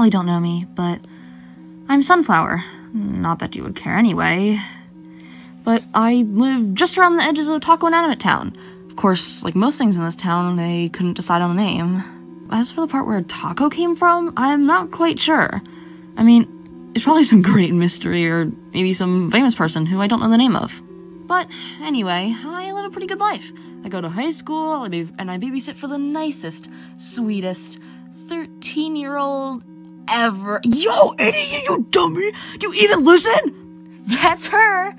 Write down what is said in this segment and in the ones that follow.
probably don't know me, but I'm Sunflower. Not that you would care anyway. But I live just around the edges of Taco Inanimate Town. Of course, like most things in this town, they couldn't decide on a name. As for the part where Taco came from, I'm not quite sure. I mean, it's probably some great mystery or maybe some famous person who I don't know the name of. But anyway, I live a pretty good life. I go to high school and I babysit for the nicest, sweetest, 13 year old ever. Yo, idiot, you dummy! Do you even listen? That's her.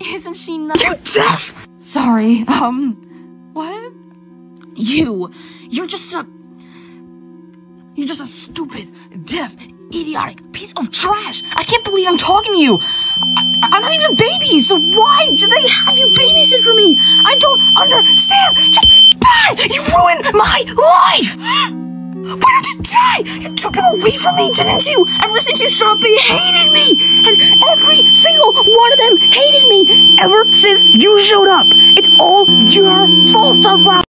Isn't she nice? You deaf! Sorry, um, what? You, you're just a. You're just a stupid, deaf, idiotic piece of trash. I can't believe I'm talking to you. I, am not even baby, so why do they have you babysit for me? I don't understand. Just die! You ruined my life! Why don't you die? You took him away from me, didn't you? Ever since you showed up, they hated me! And every single one of them hated me ever since you showed up! It's all your fault, Sunflower!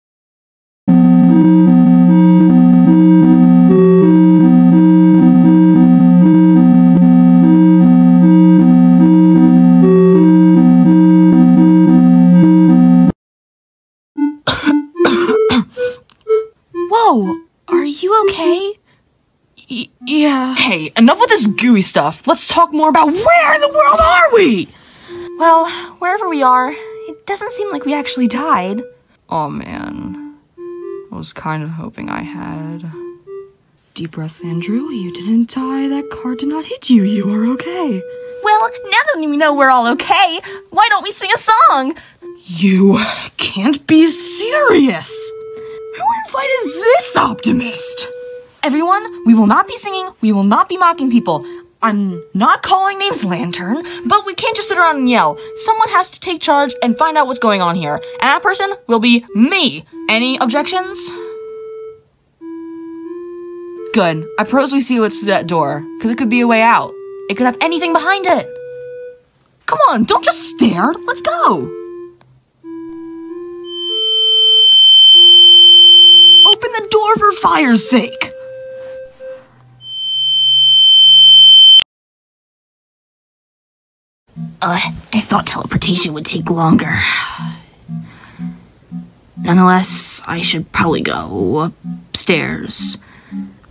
Enough with this gooey stuff. Let's talk more about where in the world are we? Well, wherever we are, it doesn't seem like we actually died. Oh man. I was kind of hoping I had. Deep breaths, Andrew. You didn't die. That car did not hit you. You are okay. Well, now that we know we're all okay, why don't we sing a song? You can't be serious. Who invited this optimist? Everyone, we will not be singing, we will not be mocking people. I'm not calling names Lantern, but we can't just sit around and yell. Someone has to take charge and find out what's going on here. And that person will be me. Any objections? Good. I propose we see what's through that door, because it could be a way out. It could have anything behind it. Come on, don't just stare. Let's go. Open the door for fire's sake. Uh, I thought teleportation would take longer. Nonetheless, I should probably go upstairs.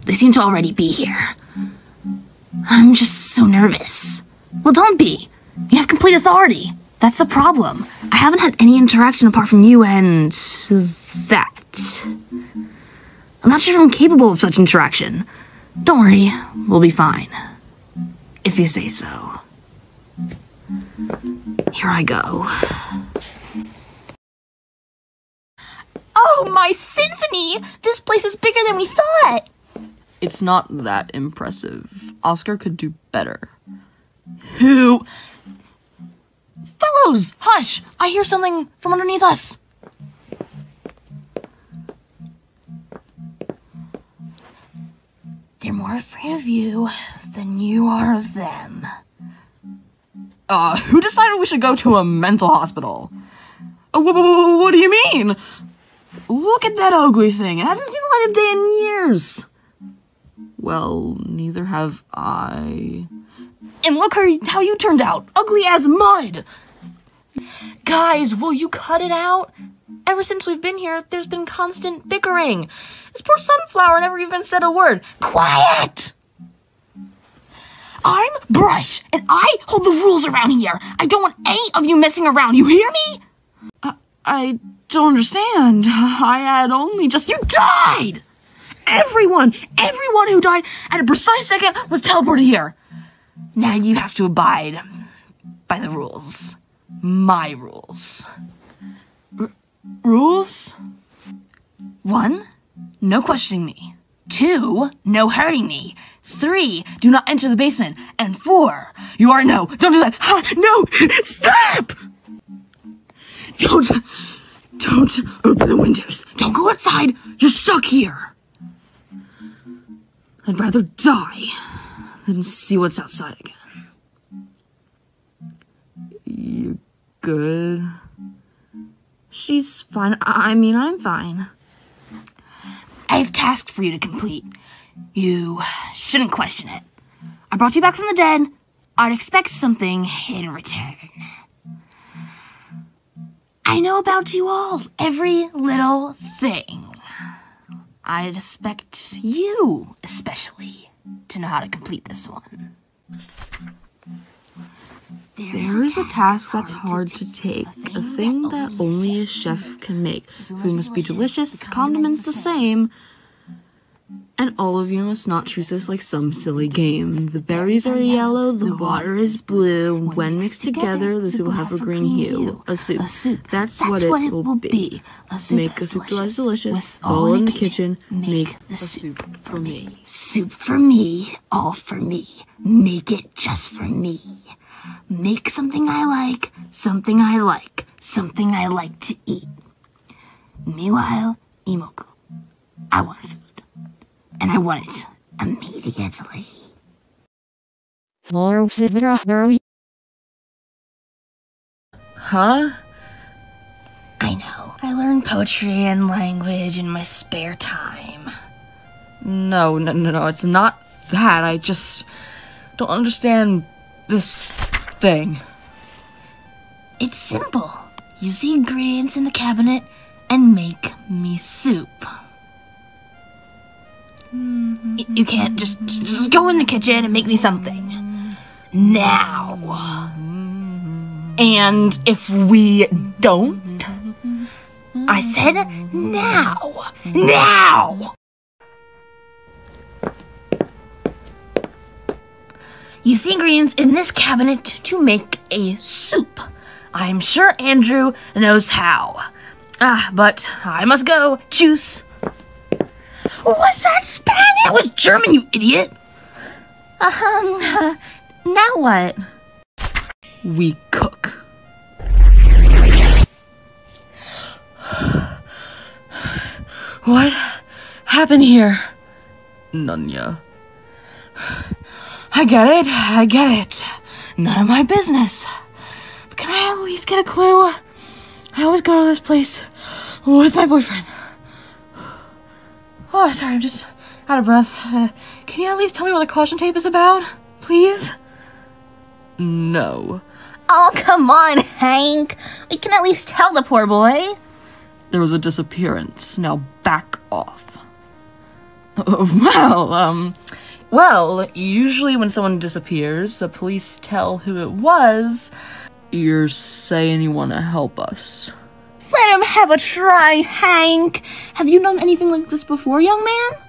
They seem to already be here. I'm just so nervous. Well, don't be. You have complete authority. That's the problem. I haven't had any interaction apart from you and... that. I'm not sure if I'm capable of such interaction. Don't worry, we'll be fine. If you say so. Here I go. Oh, my symphony! This place is bigger than we thought! It's not that impressive. Oscar could do better. Who? Fellows, hush! I hear something from underneath us. They're more afraid of you than you are of them. Uh, who decided we should go to a mental hospital? Uh, what do you mean? Look at that ugly thing. It hasn't seen the light of day in years. Well, neither have I. And look how you turned out. Ugly as mud. Guys, will you cut it out? Ever since we've been here, there's been constant bickering. This poor sunflower never even said a word. Quiet! I'm Brush, and I hold the rules around here. I don't want any of you messing around. You hear me? Uh, I don't understand. I had only just. You died! Everyone, everyone who died at a precise second was teleported here. Now you have to abide by the rules. My rules. R rules? One, no questioning me. Two, no hurting me. Three, do not enter the basement. And four, you are no, don't do that. no, stop! Don't, don't open the windows. Don't go outside. You're stuck here. I'd rather die than see what's outside again. You good? She's fine. I mean, I'm fine. I have tasks for you to complete. You shouldn't question it. I brought you back from the dead. I'd expect something in return. I know about you all, every little thing. I'd expect you, especially, to know how to complete this one. There is a task that's hard to take, a thing that only a chef can make. Food must be delicious, the condiments the same, and all of you must not treat this like some silly game. The berries are yellow, the water is blue. When mixed together, the soup will have a green hue. A soup. That's, what, it will be. Make a soup that's delicious. With It's all all in the kitchen. Make the soup for me. Soup for me, all for me. Make it just for me. Make something I like, something I like, something I like to eat. Meanwhile, Imoku, I want food. And I want it immediately. Huh? I know. I learn poetry and language in my spare time. No, no, no, no, it's not that. I just don't understand this thing. It's simple. Use the ingredients in the cabinet and make me soup. Y- You can't just just go in the kitchen and make me something. Now. And if we don't, I said now. Now. Use the ingredients in this cabinet to make a soup. I'm sure Andrew knows how. Ah, but I must go. Juice. What's that Spanish? That was German, you idiot. Um, now what? We cook. What happened here? Nunya. I get it, I get it. None of my business. But can I at least get a clue? I always go to this place with my boyfriend. Oh, sorry, I'm just out of breath. Uh, can you at least tell me what the caution tape is about? Please? No. Oh, come on, Hank. We can at least tell the poor boy. There was a disappearance. Now back off. well, um. Well, usually when someone disappears, the police tell who it was. You're saying you want to help us. Him have a try, Hank. Have you done anything like this before, young man?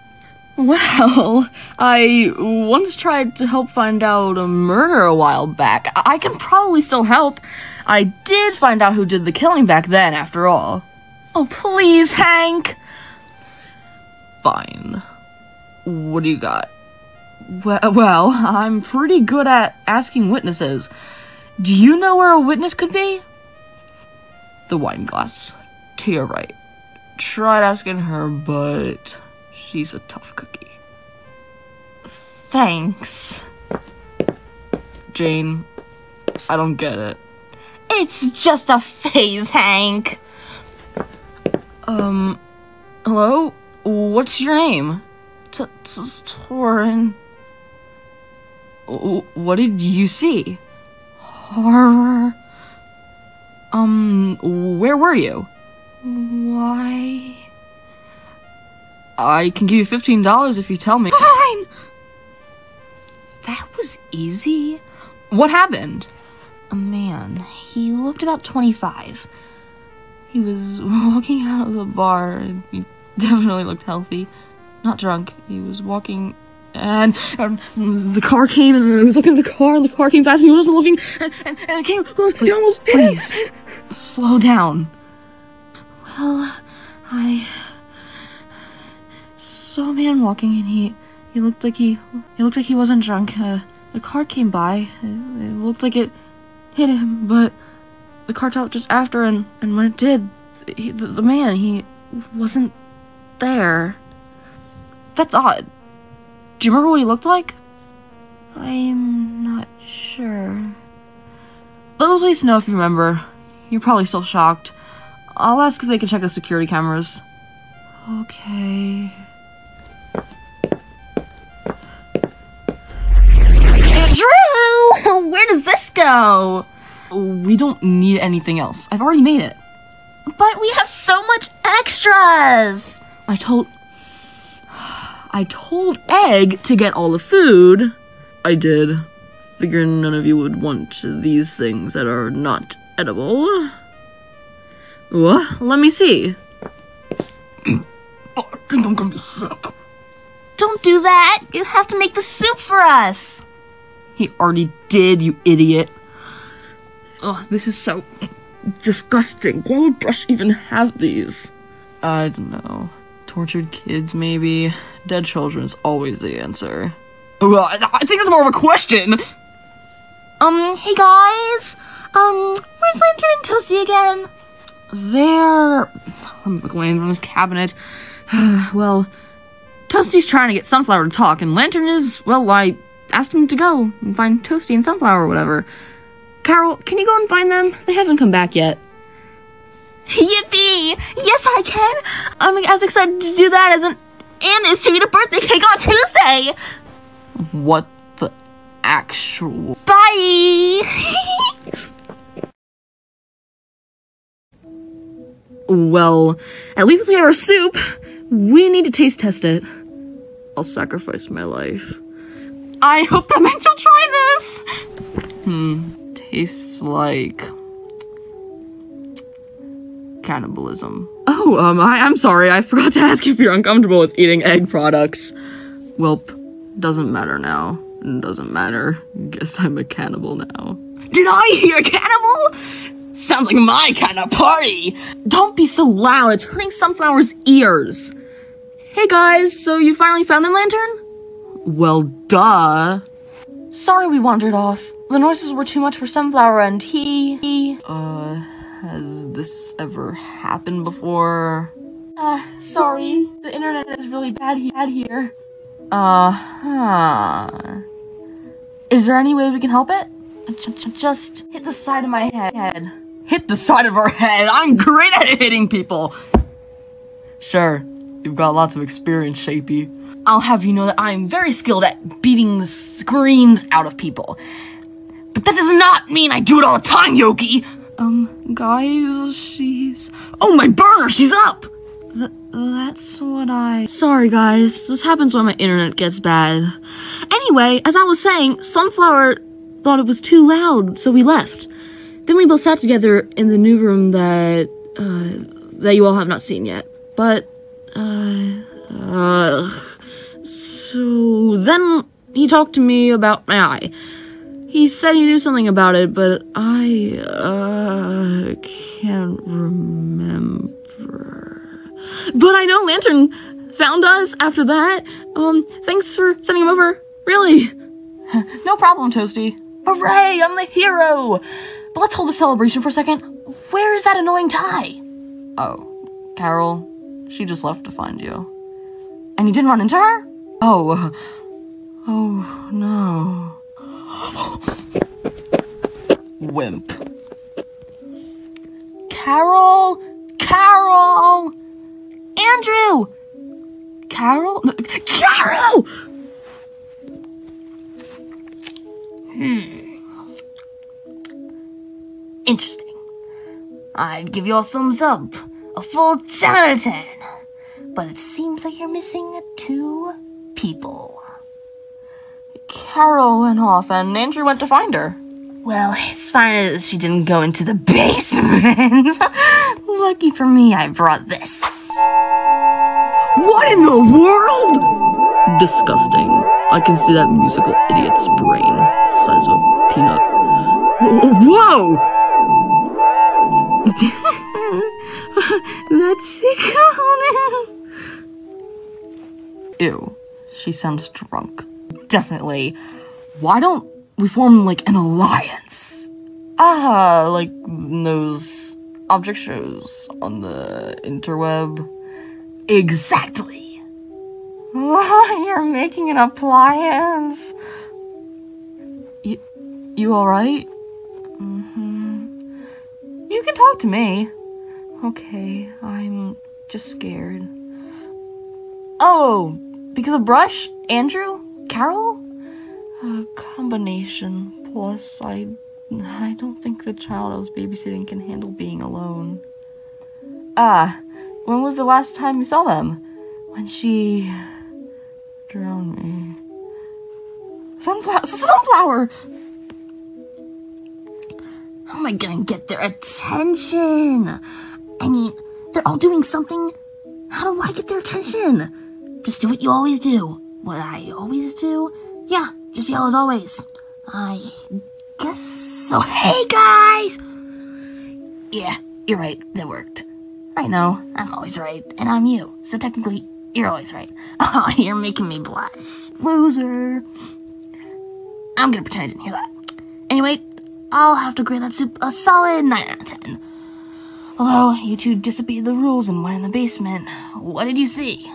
Well, I once tried to help find out a murder a while back. I I can probably still help. I did find out who did the killing back then, after all. Oh, please, Hank. Fine. What do you got? Well, I'm pretty good at asking witnesses. Do you know where a witness could be? The wine glass. To your right. Tried asking her, but she's a tough cookie. Thanks. Jane, I don't get it. It's just a phase, Hank. Um, hello? What's your name? T- t- Torin. What did you see? Horror. Um, where were you? Why? I can give you $15 if you tell me. Fine. That was easy. What happened? A man. He looked about 25. He was walking out of the bar. and He definitely looked healthy. Not drunk. He was walking and, and the car came and he was looking at the car and the car came fast and he wasn't looking and, and, and it came close. He almost Please. Slow down. Well, I Saw a man walking and he he looked like he he looked like he wasn't drunk. Uh, the car came by. It, it looked like it hit him, but the car stopped just after and and when it did, he, the, the man he wasn't there. That's odd. Do you remember what he looked like? I'm not sure. Let the police know if you remember. You're probably still shocked. I'll ask if they can check the security cameras. Okay... Drew! Where does this go? We don't need anything else. I've already made it. But we have so much extras! I told... I told Egg to get all the food. I did. Figuring none of you would want these things that are not edible. What? Let me see. Oh, I think I'm gonna be sick. Don't do that. You have to make the soup for us. He already did, you idiot. Oh, this is so disgusting. Why would Brush even have these? I don't know. Tortured kids, maybe. Dead children is always the answer. Well, I I think it's more of a question. Um, hey guys. Um, where's Lantern and Toasty again? There. Let me look away from his cabinet. well, Toasty's trying to get Sunflower to talk, and Lantern is, well, I asked him to go and find Toasty and Sunflower or whatever. Carol, can you go and find them? They haven't come back yet. Yippee! Yes, I can. I'm as excited to do that as an Anne is to eat a birthday cake on Tuesday. What the actual. Bye. Well, at least we have our soup. We need to taste test it. I'll sacrifice my life. I hope that meant you'll try this. Hmm, tastes like cannibalism. Oh, um, I, I'm sorry. I forgot to ask if you're uncomfortable with eating egg products. Welp, doesn't matter now. Doesn't matter. Guess I'm a cannibal now. Did I hear cannibal? Sounds like my kind of party. Don't be so loud. It's hurting Sunflower's ears. Hey guys, so you finally found the lantern? Well, duh. Sorry we wandered off. The noises were too much for Sunflower and he, he... Uh, has this ever happened before? Uh, sorry. The internet is really bad, he- bad here. Uh-huh. Is there any way we can help it? J- just hit the side of my head. Hit the side of her head. I'm great at hitting people. Sure, you've got lots of experience, Shapey. I'll have you know that I am very skilled at beating the screams out of people. But that does not mean I do it all the time, Yogi. Um, guys, she's. Oh, my burner, she's up. Th- that's what I. Sorry, guys. This happens when my internet gets bad. Anyway, as I was saying, Sunflower thought it was too loud, so we left. Then we both sat together in the new room that uh, that you all have not seen yet. But uh, uh, so then he talked to me about my eye. He said he knew something about it, but I uh, can't remember. But I know Lantern found us after that. Um, thanks for sending him over. Really. no problem, Toasty. Hooray, I'm the hero! But let's hold a celebration for a second. Where is that annoying tie? Oh, Carol, she just left to find you. And you didn't run into her? Oh, oh no. Wimp. Carol! Carol! Andrew! Carol? No, Carol! Hmm. Interesting. I'd give you a thumbs up, a full 10 out of 10. But it seems like you're missing two people. Carol went off and Andrew went to find her. Well, it's fine that she didn't go into the basement. Lucky for me, I brought this. What in the world? Disgusting. I can see that musical idiot's brain. It's the size of a peanut. Whoa! That's it. Ew. She sounds drunk. Definitely. Why don't we form like an alliance? Ah, like those object shows on the interweb. Exactly. You're making an appliance. You, you alright? hmm You can talk to me. Okay, I'm just scared. Oh, because of Brush? Andrew? Carol? A combination, Plus, I, I don't think the child I was babysitting can handle being alone. Ah, when was the last time you saw them? When she drowned me. Sunflower, sunflower. How am I gonna get their attention? I mean, they're all doing something. How do I get their attention? Just do what you always do. What I always do? Yeah, just yell as always. I guess so. Hey guys! Yeah, you're right. That worked. I know. I'm always right. And I'm you. So technically, you're always right. Oh, you're making me blush. Loser. I'm gonna pretend I didn't hear that. Anyway, I'll have to grade that a solid 9 out of 10. Although, you two disobeyed the rules and went in the basement. What did you see?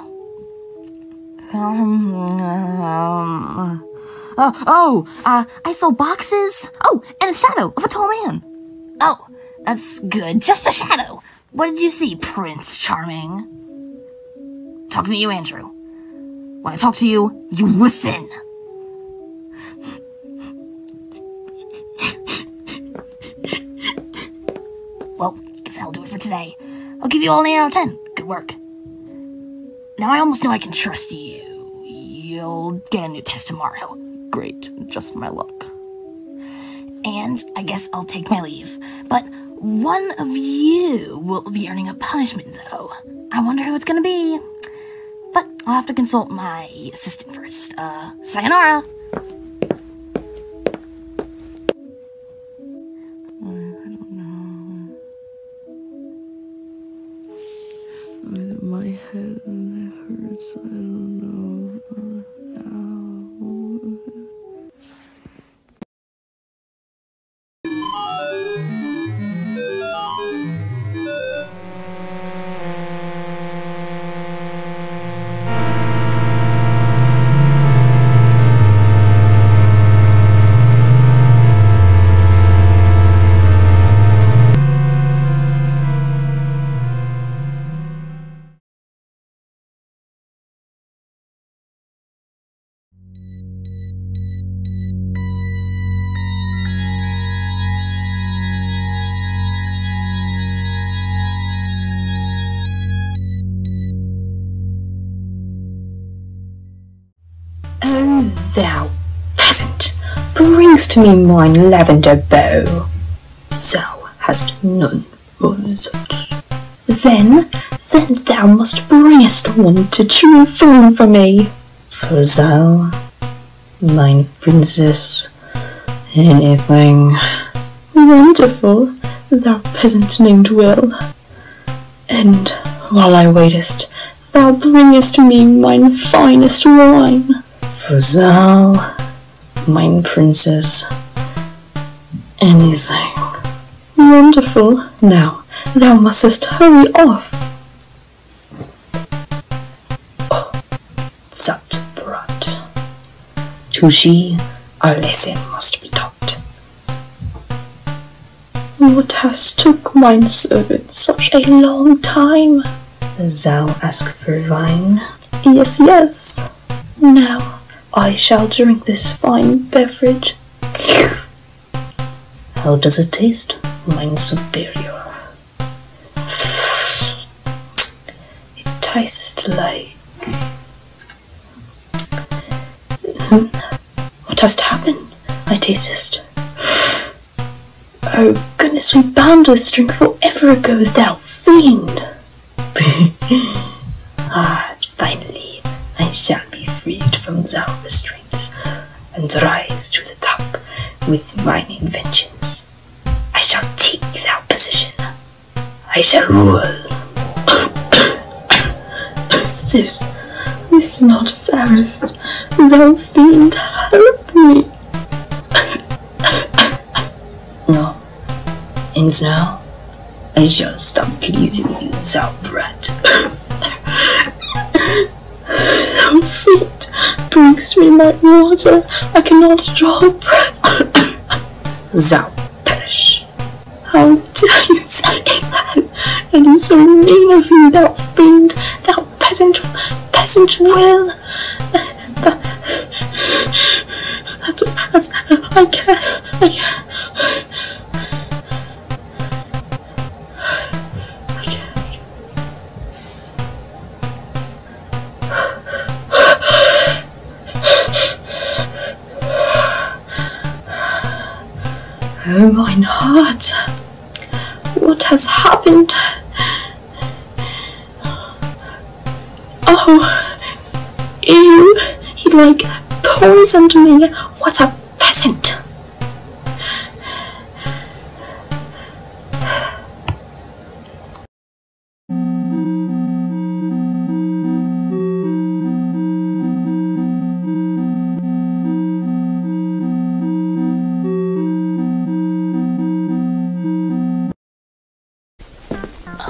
Um, um, oh, oh, uh, I saw boxes. Oh, and a shadow of a tall man. Oh, that's good. Just a shadow. What did you see, Prince Charming? Talking to you, Andrew. When I talk to you, you listen. For today. I'll give you all an 8 out of 10. Good work. Now I almost know I can trust you. You'll get a new test tomorrow. Great, just my luck. And I guess I'll take my leave. But one of you will be earning a punishment, though. I wonder who it's gonna be. But I'll have to consult my assistant first. Uh, sayonara! Me mine lavender bow. Thou hast none of such. Then, then thou must bringest one to true form for me. For thou, mine princess, anything wonderful, thou peasant named Will. And while I waitest, thou bringest me mine finest wine. For thou, mine princess, anything wonderful. Now, thou mustest hurry off. Oh, brat. To she, a lesson must be taught. What has took mine servant such a long time? Thou ask for wine? Yes, yes. Now, I shall drink this fine beverage. How does it taste, mine superior? It tastes like. What has happened? I tastest. Oh goodness, we bound this drink forever ago, thou fiend! ah, finally, I shall be freed from thou restraints and rise to the top with mine inventions. I shall take thou position. I shall rule. Zeus, this is not fairest. Thou fiend, help me. no. And now, I shall stop pleasing you, thou brat. thou fiend, brings me my water. I cannot draw breath. thou perish. How dare you say that? And you so mean of you, thou fiend, thou peasant, peasant will. That, That's, I can't, I can't. Oh, my heart. What has happened? Oh, ew, he like poisoned me. What a peasant.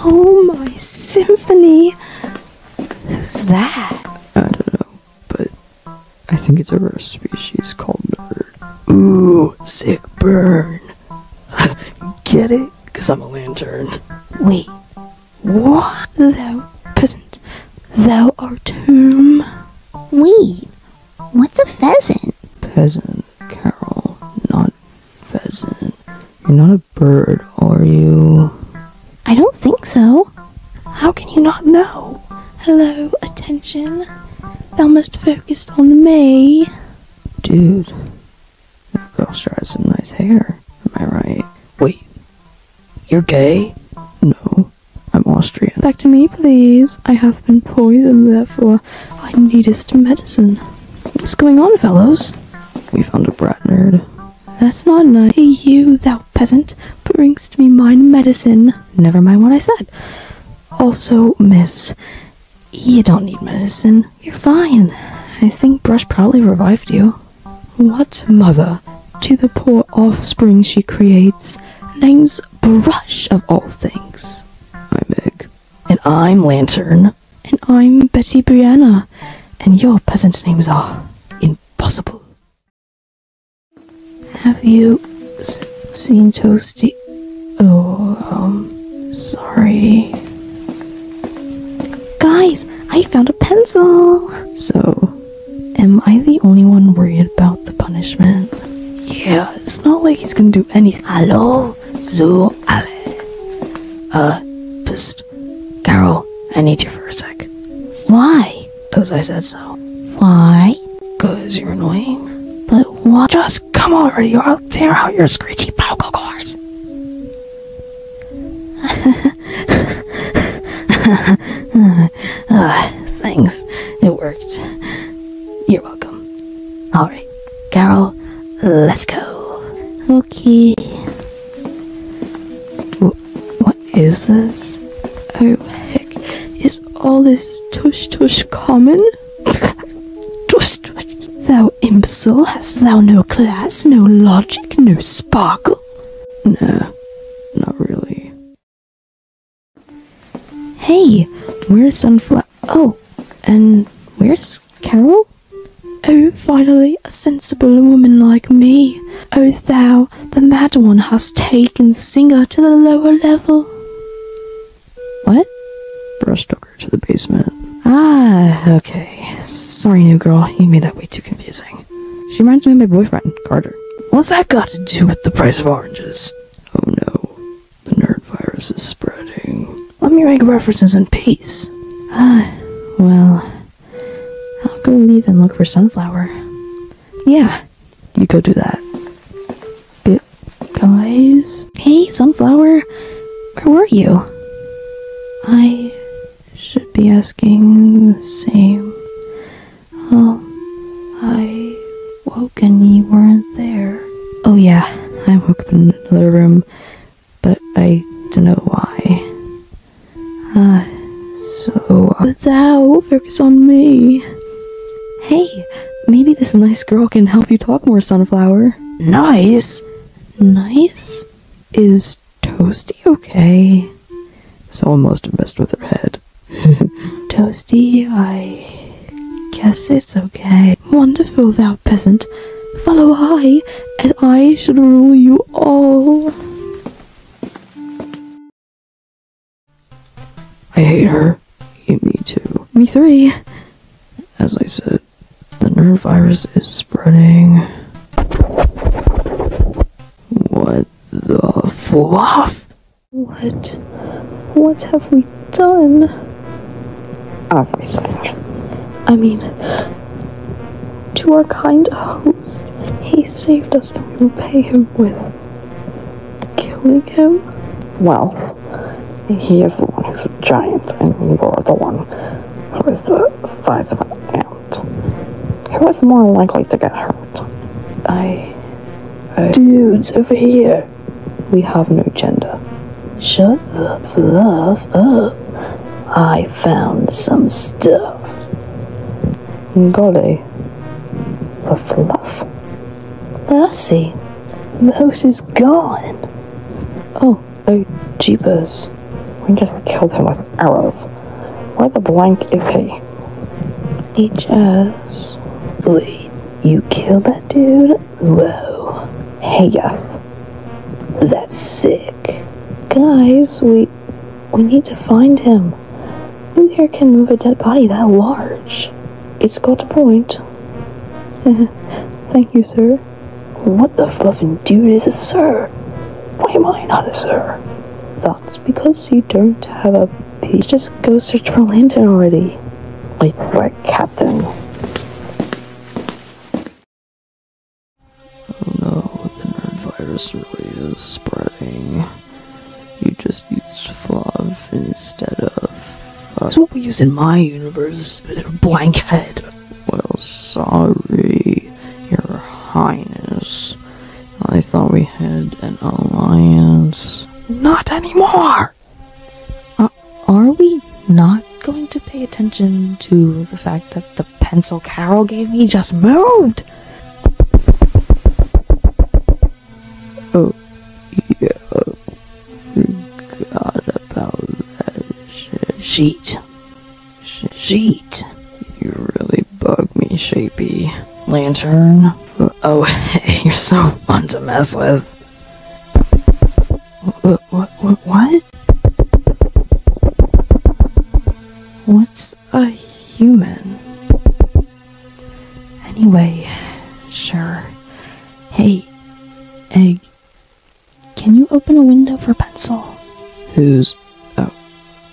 Oh, my symphony. Who's that? I don't know, but I think it's a rare species called nerd. Ooh, sick burn. Get it? Because I'm a lantern. Wait, what? Thou peasant, thou art you're gay? No, I'm Austrian. Back to me, please. I have been poisoned, therefore I needest medicine. What's going on, fellows? We found a brat nerd. That's not nice. Hey, you, thou peasant, brings to me mine medicine. Never mind what I said. Also, miss, you don't need medicine. You're fine. I think Brush probably revived you. What mother, to the poor offspring she creates, names Brush of all things? I'm Meg. And I'm Lantern. And I'm Betty Brianna, and your peasant names are impossible. Have you seen Toasty? Oh, um, sorry. Guys, I found a pencil! So, am I the only one worried about the punishment? Yeah, it's not like he's gonna do anything. Hallo, so alle. Uh, psst. Carol, I need you for a sec. Why? Cause I said so. Why? Cause you're annoying. But what? Just come already or I'll tear out your screechy vocal cords. uh, thanks. It worked. You're welcome. Alright, Carol, let's go. Okay. Is this? Oh, heck. Is all this tush tush common? tush tush. Thou imbecile, hast thou no class, no logic, no sparkle? No, not really. Hey, where's Sunflower? Oh, and where's Carol? Oh, finally, a sensible woman like me. Oh, thou, the mad one, hast taken Singer to the lower level. What? Brush took her to the basement. Ah, okay. Sorry, new girl, you made that way too confusing. She reminds me of my boyfriend, Carter. What's that got to do with The price of oranges. Oh no, the nerd virus is spreading. Let me make references in peace. Ah, well, I'll go leave and look for Sunflower. Yeah, You go do that. Good guys. Hey, Sunflower, where were you? I should be asking the same. Oh, I woke and you weren't there. Oh yeah, I woke up in another room, but I don't know why. Ah, so but thou focus on me. Hey, maybe this nice girl can help you talk more, Sunflower. Nice! Nice? Is Toasty okay? Someone must have messed with her head. Toasty, I guess it's okay. Wonderful, thou peasant. Follow I, as I should rule you all. I hate her. Hate me too. Me three. As I said, the nerve virus is spreading. What the fluff? What what have we done? Ah, Everything. I mean, to our kind host, he saved us and we'll pay him with killing him? Well, he is the one who's a giant, and you're the one who is the size of an ant. Who is more likely to get hurt? I. I Dudes, over here. We have no agenda. Shut the fluff up. I found some stuff. Golly. The fluff? Mercy. The host is gone. Oh, oh, jeepers. We just killed him with arrows. Where the blank is he? HS. Wait, you killed that dude? Whoa. Hey, yes. That's sick. Guys, we we need to find him. Who here can move a dead body that large? It's got a point. Thank you, sir. What the fluffin' dude is a sir? Why am I not a sir? That's because you don't have a piece. Just go search for lantern already. Like, right, Captain. Oh no, the nerd virus really is spreading. Just used fluff instead of. That's what we use in my universe. Blank head. Well, sorry, Your Highness. I thought we had an alliance. Not anymore! Uh, are we not going to pay attention to the fact that the pencil Carol gave me just moved? Oh, Sheet. Sh- sheet. You really bug me, Shapey. Lantern. Oh, hey, you're so fun to mess with. What? What? What? what? What's a human? Anyway, sure. Hey, Egg, can you open a window for Pencil? Who's. Oh,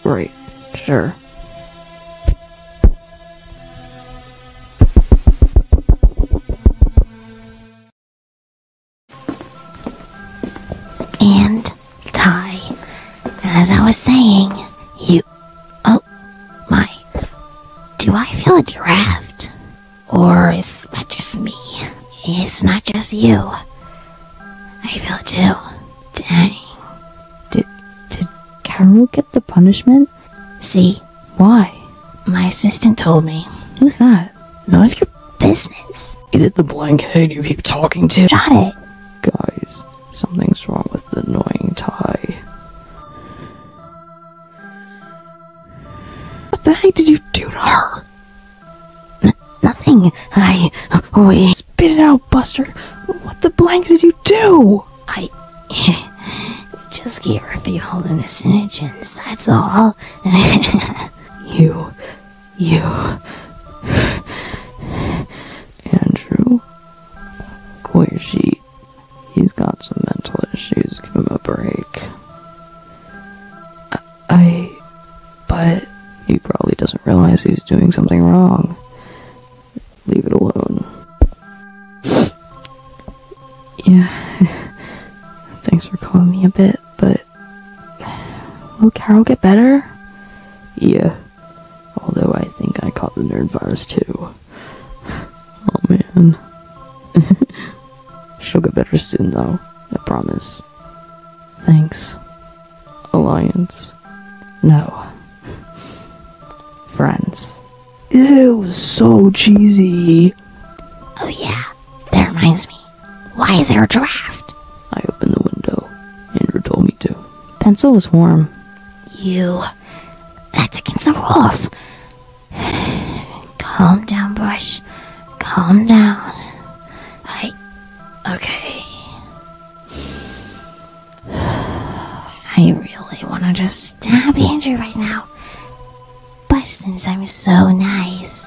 right. Sure. And tie. As I was saying, you. Oh, my. Do I feel a draft? Or is that just me? It's not just you. I feel it too. Dang. Did did Carol get the punishment? See, Why? my assistant told me. Who's that? None of your business. Is it the blank head you keep talking to? Shut it. Guys, something's wrong with the annoying tie. What the heck did you do to her? Nothing. I. Wait. Spit it out, Buster. What the blank did you do? I. Just gave her a few hallucinogens, that's all. You. You. Carol get better? Yeah. Although I think I caught the nerd virus too. Oh man. She'll get better soon though. I promise. Thanks. Alliance. No. Friends. Ew, so cheesy. oh, yeah. That reminds me. Why is there a draft? I opened the window. Andrew told me to. Pencil was warm. You. That's against the rules. Calm down, Brush. Calm down. I. Okay. I really want to just stab Andrew right now. But since I'm so nice,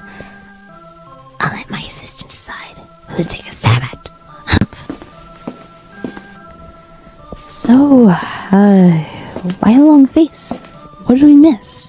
I'll let my assistant decide who to take a stab at. So, uh, why a long face? What did we miss?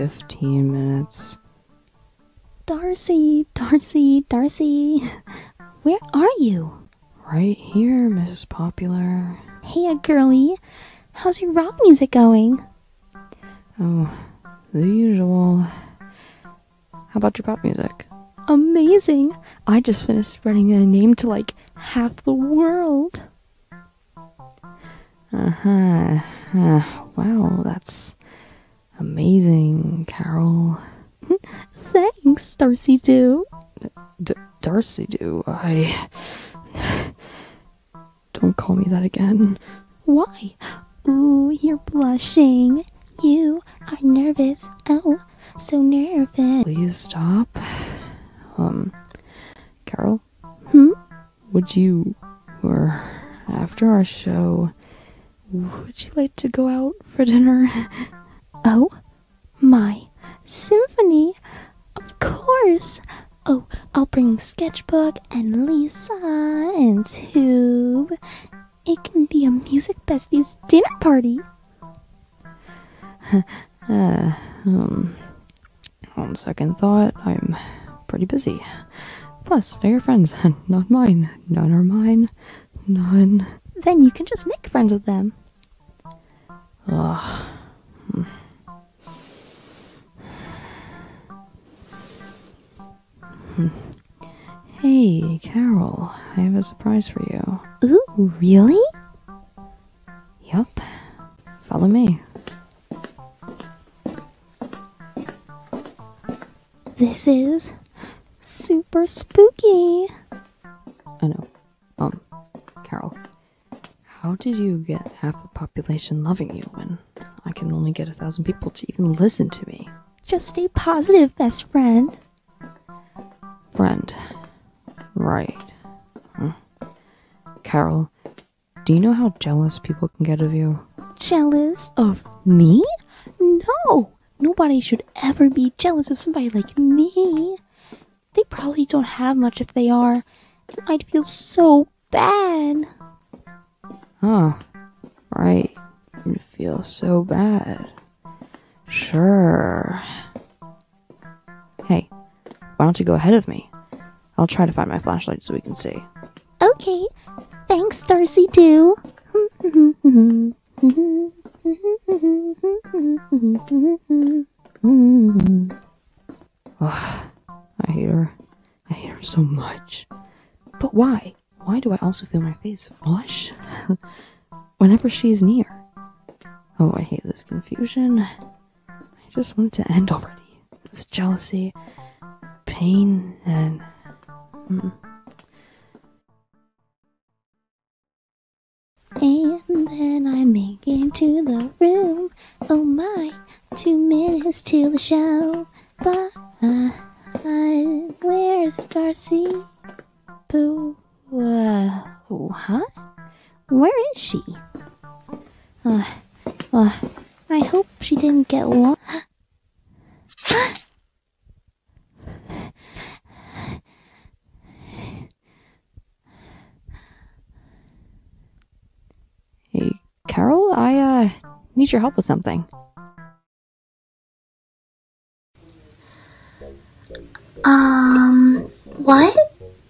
15 minutes. Darcy, Darcy, Darcy. Where are you? Right here, Mrs. Popular. Hey, girlie. How's your rock music going? Oh, the usual. How about your pop music? Amazing. I just finished spreading a name to like half the world. Uh huh. Uh, wow, that's amazing, Carol. Thanks, Darcy Doo. D- Darcy, do I. Don't call me that again. Why? Ooh, you're blushing. You are nervous. Oh, so nervous. Please stop. Um, Carol? Hmm? Would you, or after our show, would you like to go out for dinner? Oh, my symphony. Of course. Oh, I'll bring Sketchbook and Lisa and Tube. It can be a Music Besties dinner party. Uh, um, on second thought, I'm pretty busy. Plus, they're your friends, and not mine. None are mine. None. Then you can just make friends with them. Ugh. Hey, Carol, I have a surprise for you. Ooh, really? Yup. Follow me. This is super spooky. I know. Um, Carol, how did you get half the population loving you when I can only get a thousand people to even listen to me? Just stay positive, best friend. Friend. Right. Hmm. Carol, do you know how jealous people can get of you? Jealous of me? No! Nobody should ever be jealous of somebody like me. They probably don't have much if they are. And I'd feel so bad. Huh. Right. You feel so bad. Sure. Hey, why don't you go ahead of me? I'll try to find my flashlight so we can see. Okay. Thanks, Darcy Doo. I hate her. I hate her so much. But why? Why do I also feel my face flush whenever she is near? Oh, I hate this confusion. I just want it to end already. This jealousy, pain, and. Mm. And then I make it to the room. Oh my, two minutes to the show. But where's Darcy? Boo. Uh? Where is she? Uh, uh, I hope she didn't get lost. Hey, Carol, I, uh, need your help with something. Um, what?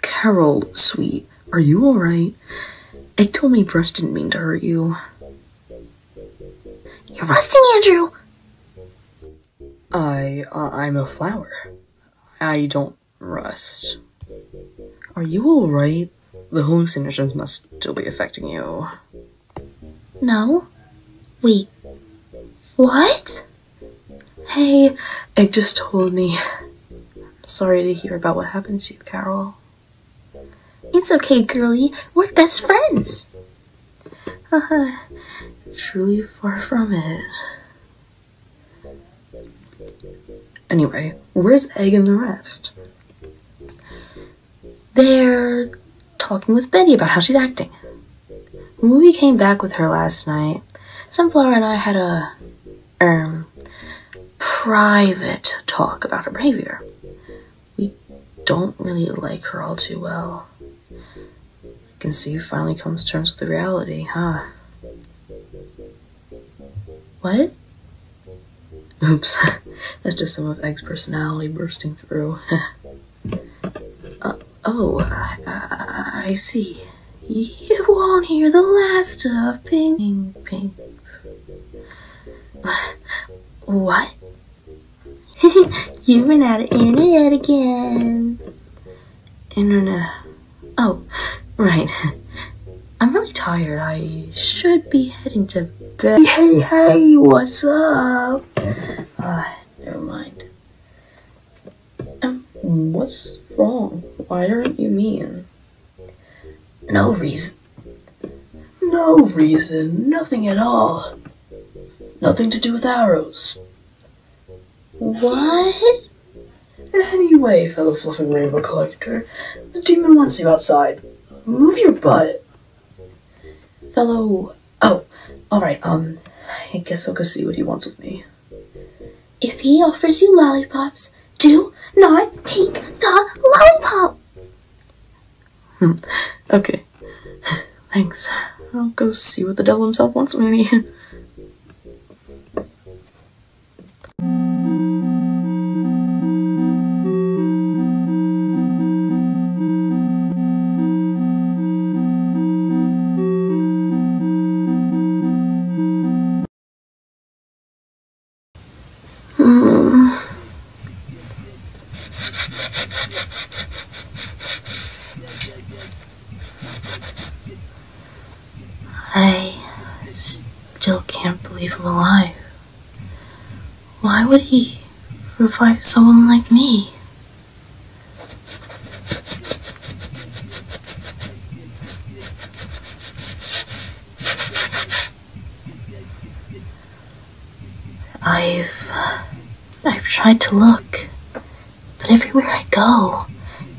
Carol, sweet, are you alright? Egg told me Brush didn't mean to hurt you. You're rusting, Andrew! I, uh, I'm a flower. I don't rust. Are you alright? The hallucinations must still be affecting you. No. Wait. What? Hey, Egg just told me. I'm sorry to hear about what happened to you, Carol. It's okay, girlie. We're best friends. Haha, truly far from it. Anyway, where's Egg and the rest? They're talking with Betty about how she's acting. We came back with her last night, Sunflower and I had a, um, private talk about her behavior. We don't really like her all too well. I can see you finally come to terms with the reality, huh? What? Oops, that's just some of Egg's personality bursting through. uh, oh, I, I, I see. You won't hear the last of Pink Pink Pink. What? you ran out of internet again. Internet. Oh, right. I'm really tired. I should be heading to bed. Hey, hey, what's up? Uh, never mind. Um, what's wrong? Why aren't you mean? No reason. No reason. Nothing at all. Nothing to do with arrows. What? Anyway, fellow fluffing rainbow collector, the demon wants you outside. Move your butt. Fellow. Oh, alright, um, I guess I'll go see what he wants with me. If he offers you lollipops, do not take the lollipop. Hmm. Okay. Thanks. I'll go see what the devil himself wants me. revive someone like me? I've I've tried to look, but everywhere I go,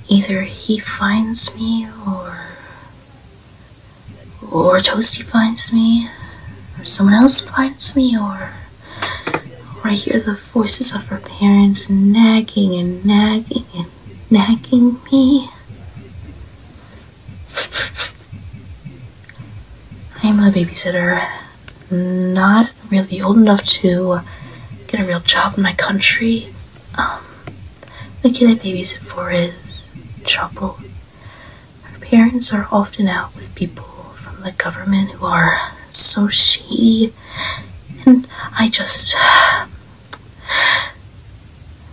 either he finds me or or Toasty finds me, or someone else finds me, or or I hear the voices of her parents nagging and nagging and nagging me. I'm a babysitter, not really old enough to get a real job in my country. Um, the kid I babysit for is trouble. Her parents are often out with people from the government who are so shady, and I just.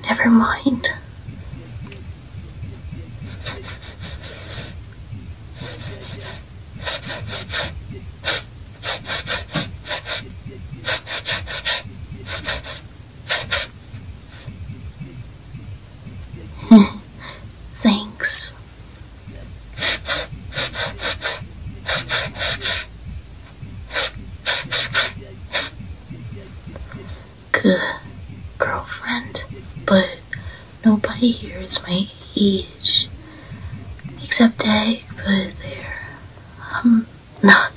Never mind. Thanks. Good. girlfriend, but nobody here is my age. Except Egg, but they're. Um, not.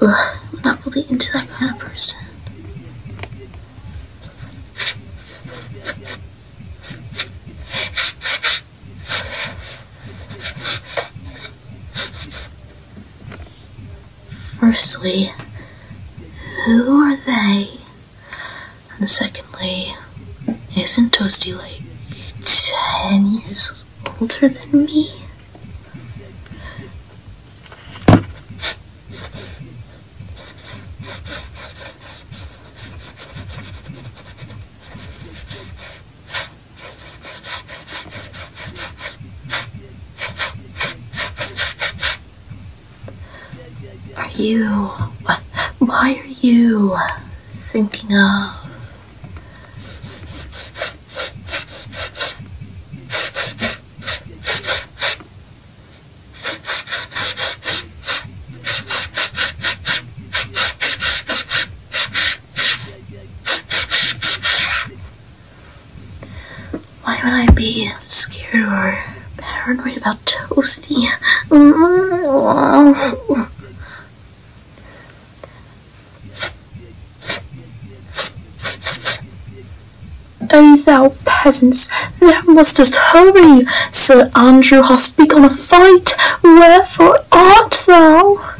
Ugh, I'm not really into that kind of person. Firstly, who are they? And secondly, isn't Toasty like 10 years older than me? Are you. wh- Why are you thinking of. Why would I be scared or paranoid about Toasty? O peasants, thou mustest hurry. Sir Andrew hath begun a fight. Wherefore art thou?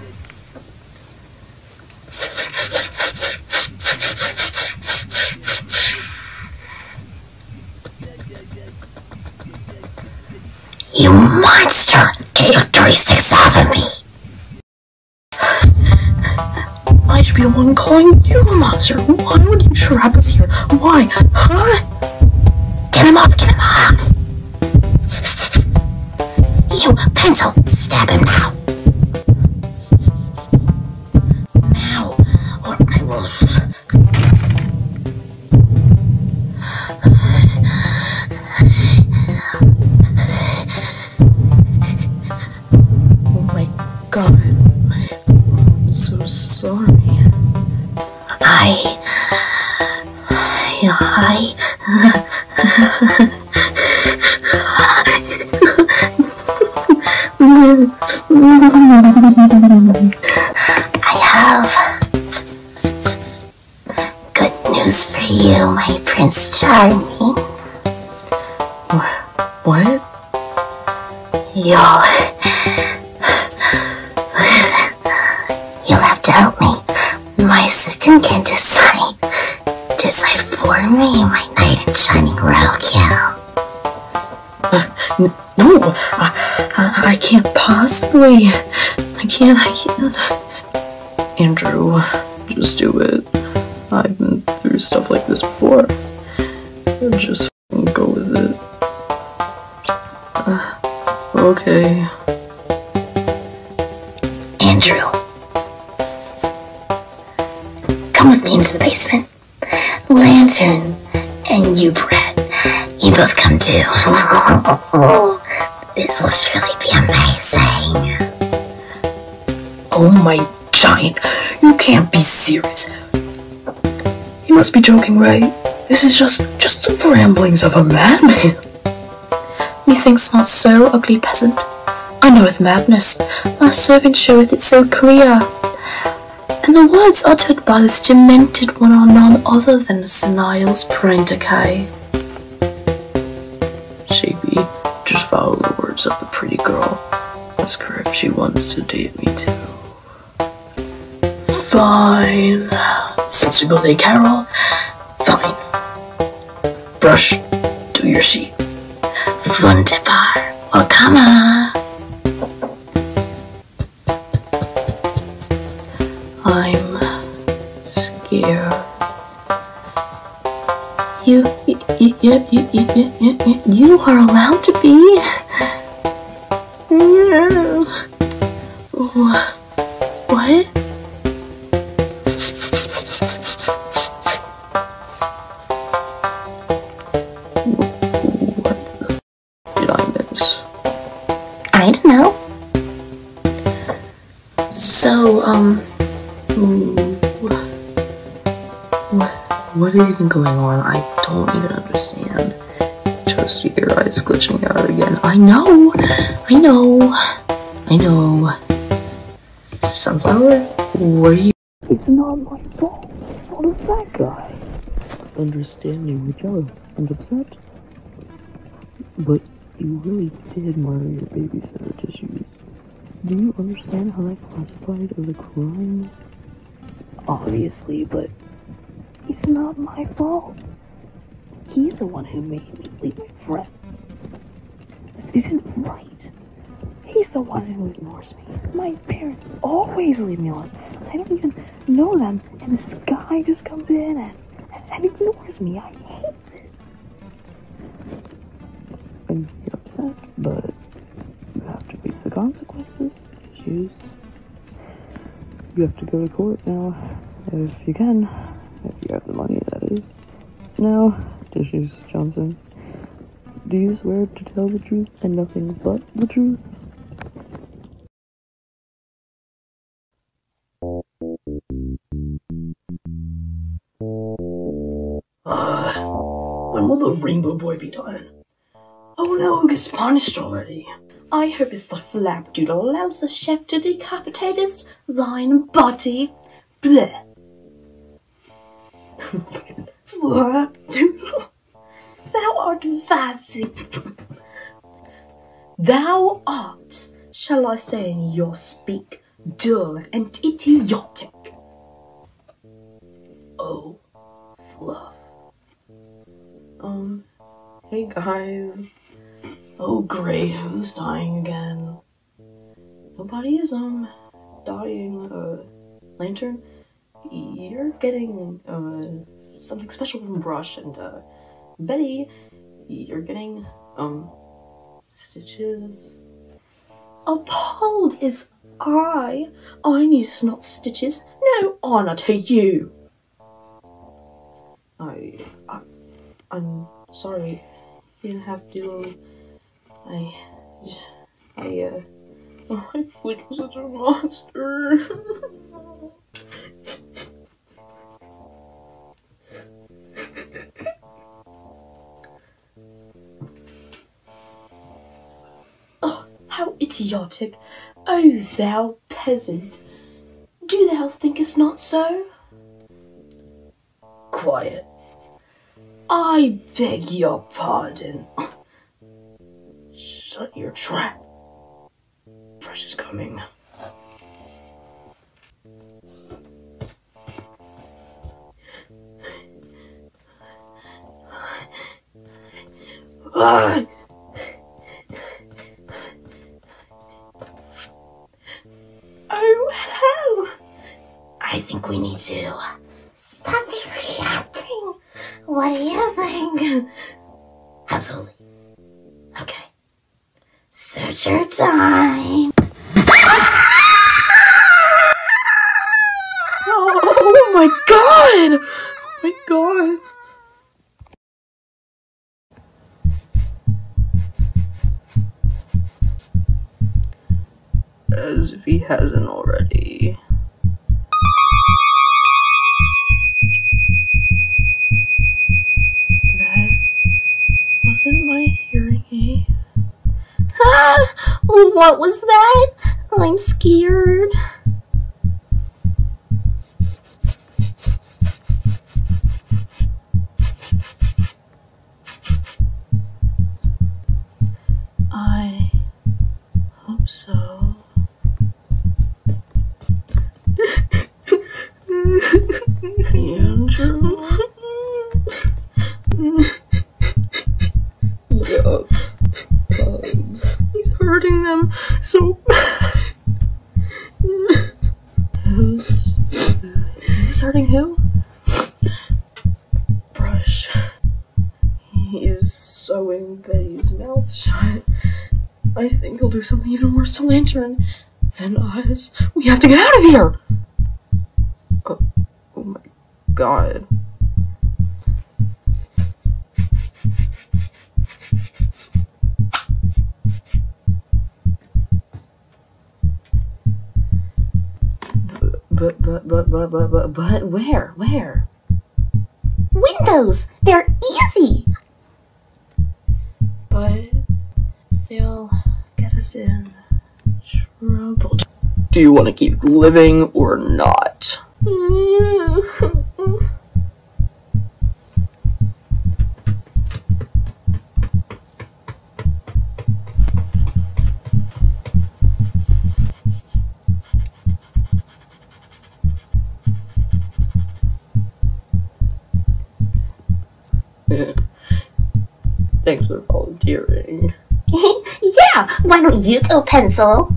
You monster! Get your dirty sticks off of me! I should be the one calling you a monster. Why would you trap us here? Why? Huh? Get him off! Get him off! You pencil! Stab him now! 我，我不能。Be joking, right? This is just just the ramblings of a madman. Methinks not so, ugly peasant. I knoweth madness. My servant showeth it so clear. And the words uttered by this demented one are none other than Sir Niles Prendicay. Sheepy, just follow the words of the pretty girl. Ask her if she wants to date me too. Fine. Since we both ate Carol, fine. Brush, do your sheet. Wunderbar. Welcome. I'm scared. You, you, you, you, you, you, you are allowed to be. What? I know! I know. Sunflower? Are you? It's not my fault. It's the fault of that guy. Understand you were jealous and upset. But you really did murder your babysitter tissues. Do you understand how that classifies as a crime? Obviously, but it's not my fault. He's the one who made me leave my friends. This isn't right. He's the one who ignores me. My parents always leave me alone. I don't even know them, and this guy just comes in and, and ignores me. I hate it. And you're upset, but you have to face the consequences. Choose. You have to go to court now, if you can. If you have the money, that is. Now, Tissues Johnson, do you swear to tell the truth and nothing but the truth? When will the Rainbow Boy be done? Oh no, who gets punished already? I hope it's the flapdoodle allows the chef to decapitate his thine body. Bleh. flapdoodle. Thou art vassing. Thou art, shall I say in your speak, dull and idiotic. Oh, fluff. Um, hey guys. Oh great, who's dying again? Nobody is, um, dying. Uh, Lantern, you're getting, uh, something special from Brush, and, uh, Betty, you're getting, um, stitches. Uphold is I. I need not stitches. No honor to you. I, I I'm sorry. You didn't have to. I. I, uh. I feel such a monster. oh, how idiotic. Oh, thou peasant. Do thou thinkest not so? Quiet. I beg your pardon. Shut your trap. Fresh is coming. Oh, hello! I think we need to stop reacting. What do you think? Absolutely. Okay. Search your time. Oh my god! Oh my god! As if he hasn't already. what was that? I'm scared. Lantern than us. We have to get out of here! Oh, oh my god. But, but, but, but, but, but, but, where? Where? windows. They're easy. But they'll get us in Do you want to keep living or not? Thanks for volunteering. yeah, why don't you go, Pencil?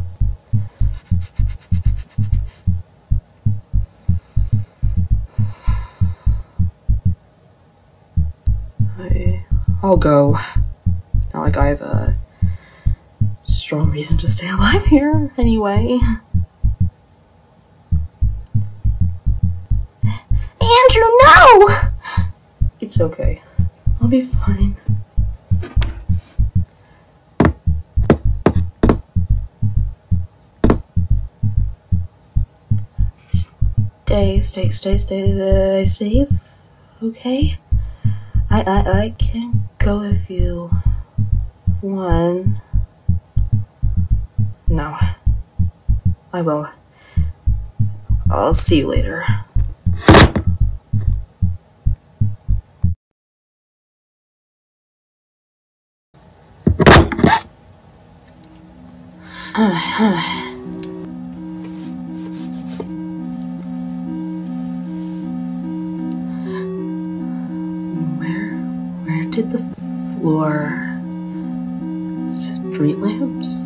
I, I'll go. Not like I have a strong reason to stay alive here, anyway. Andrew, no! It's okay. I'll be fine. Stay, stay, stay, stay, stay safe. Okay. I, I, I can go if you want. No. I will. I'll see you later. floor street lamps?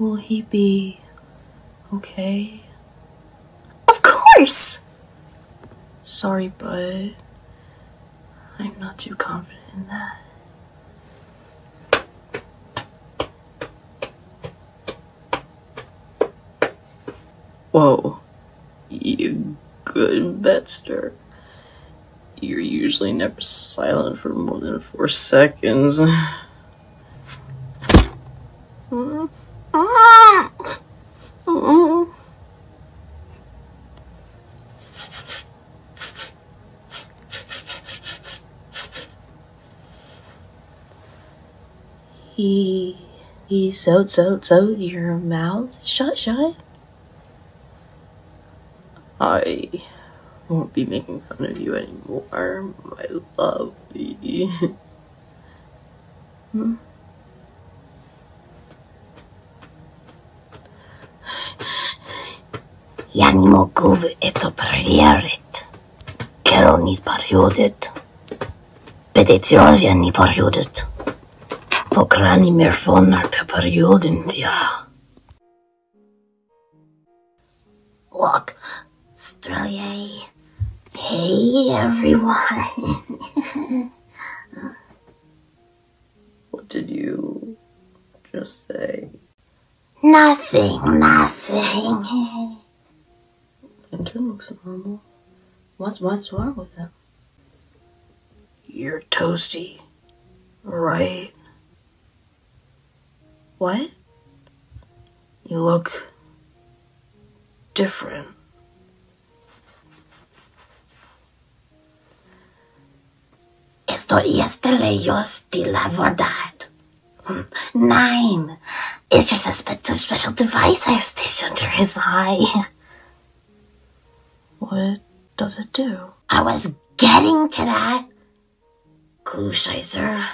Will he be okay? Of course! Sorry, bud. I'm not too confident in that. Whoa. You good, Betster. You're usually never silent for more than four seconds. He so, so, so, your mouth shut shut? I won't be making fun of you anymore, my lovey. hmm? Ja nie mogę etableret. Kero nie periodet. Petycjos ja nie periodet po kranimer vonar pe periodin tja. Look, Strelye. Hey, everyone. what did you just say? Nothing, nothing. Lantern looks normal. What's, what's wrong with him? You're toasty, right? What? You look different. Estoy lejos de la verdad. Nine. It's just a special, special device I stitched under his eye. What does it do? I was getting to that. Klugscheißer.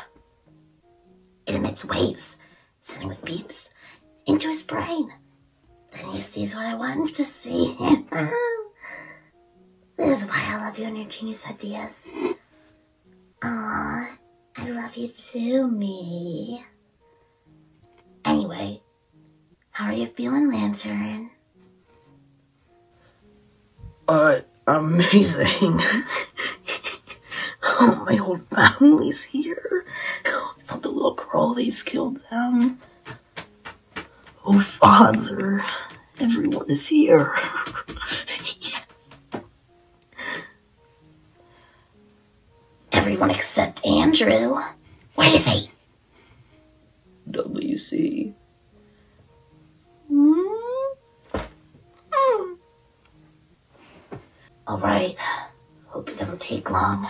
It emits waves, sending like beeps into his brain. Then he sees what I want him to see. this is why I love you and your genius ideas. Aw, I love you too, me. Anyway, how are you feeling, Lantern? Uh, amazing. oh, my whole family's here. Thought the little crawlies killed them. Oh, father, Everyone is here. Everyone except Andrew. Where is he? WC. Hmm? Hmm. Alright. Hope it doesn't take long.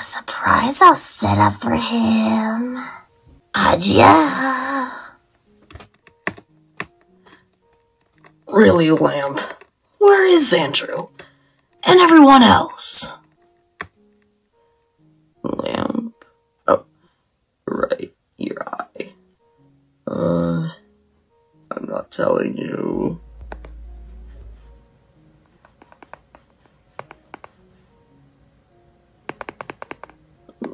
I a surprise I'll set up for him. Adieu. Really, Lamp? Where is Andrew? And everyone else? Lamp. Oh, right, your eye. Uh, I'm not telling you.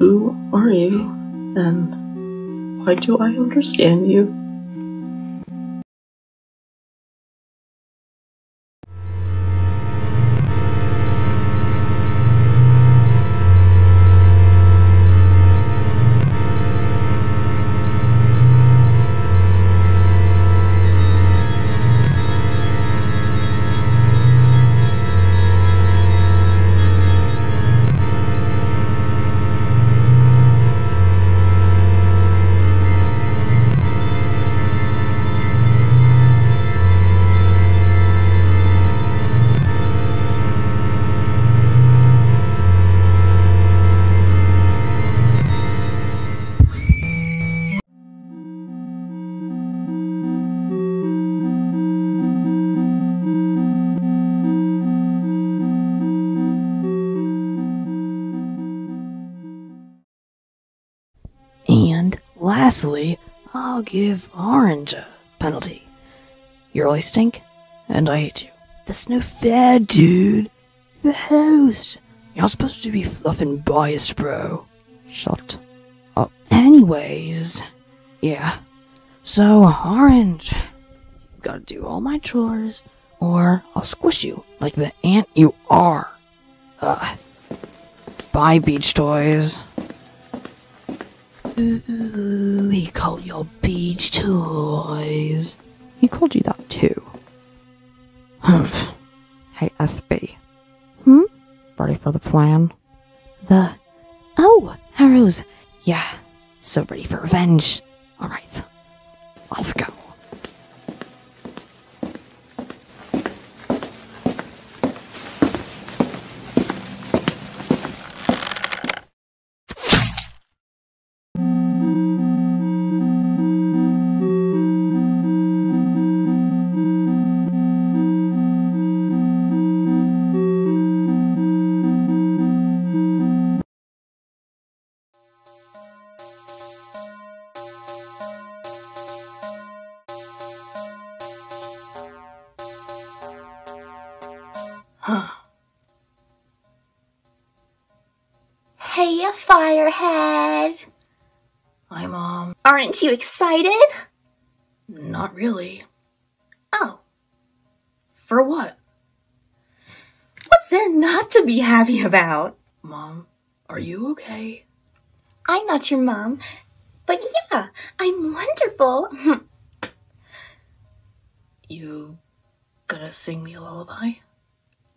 Who are you? And why do I understand you? Lastly, I'll give Orange a penalty. You really stink, and I hate you. That's no fair, dude. The host. You're supposed to be fluffing biased, bro. Shut up. Anyways, yeah. So, Orange, you gotta do all my chores, or I'll squish you like the ant you are. Uh, bye, beach toys. Ooh, he called your beach toys. He called you that too. Humph. hey, SB. Hmm? Ready for the plan? The. Oh, arrows. Yeah, so ready for revenge. Alright, let's go. Aren't you excited? Not really. Oh, For what? what's there not to be happy about? Mom, are you okay? I'm not your mom, but yeah, I'm wonderful. You gonna sing me a lullaby?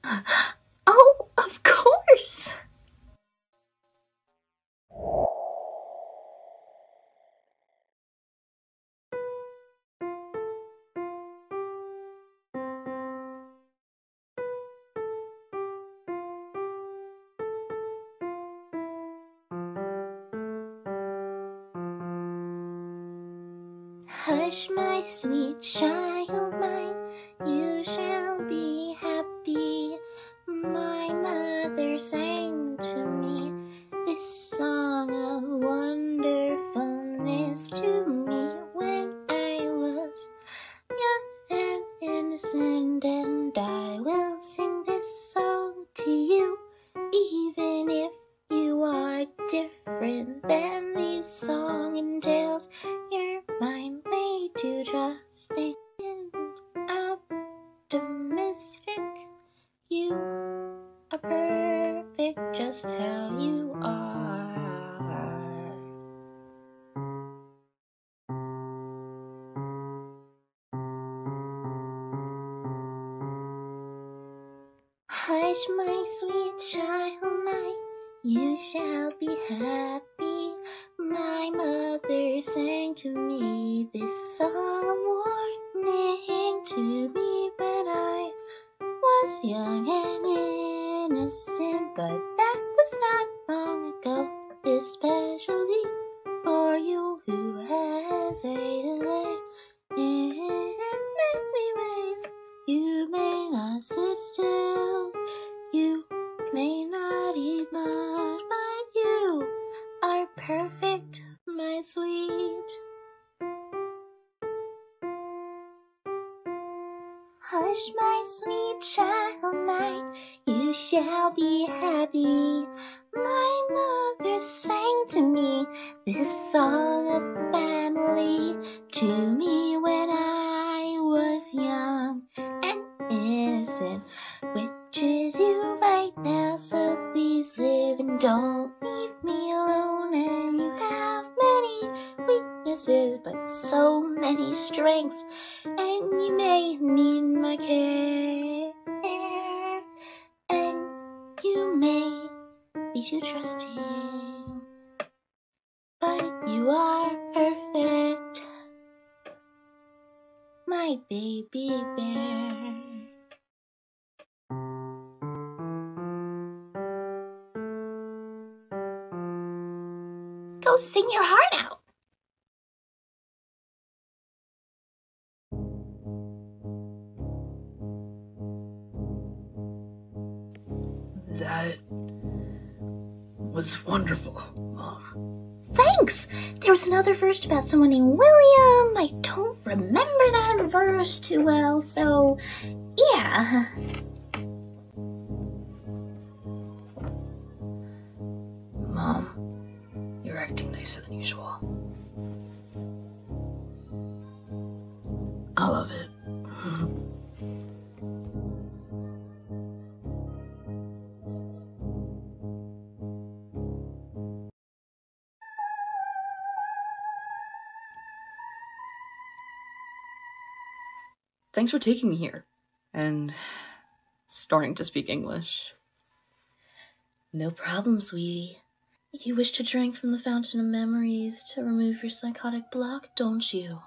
oh, of course. Sweet child oh mine, you shall be happy. My mother sang to me this song of wonderfulness to me when I was young and innocent, and I will sing this song to you, even if you are different than these song and tales. There was another verse about someone named William. I don't remember that verse too well, so yeah. Thanks for taking me here. And starting to speak English. No problem, sweetie. You wish to drink from the fountain of memories to remove your psychotic block, don't you?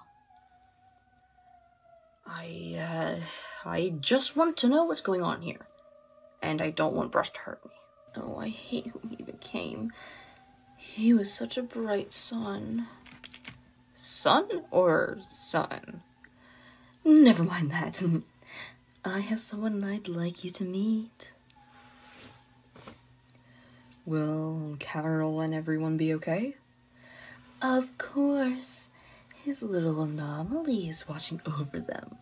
I, uh, I just want to know what's going on here. And I don't want Brush to hurt me. Oh, I hate who he became. He was such a bright sun. Sun or sun? Never mind that. I have someone I'd like you to meet. Will Carol and everyone be okay? Of course. His little anomaly is watching over them.